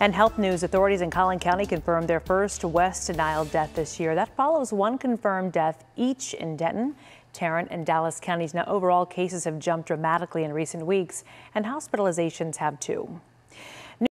And health news authorities in Collin County confirmed their first West Nile death this year. That follows one confirmed death each in Denton, Tarrant, and Dallas counties. Now, overall cases have jumped dramatically in recent weeks, and hospitalizations have too.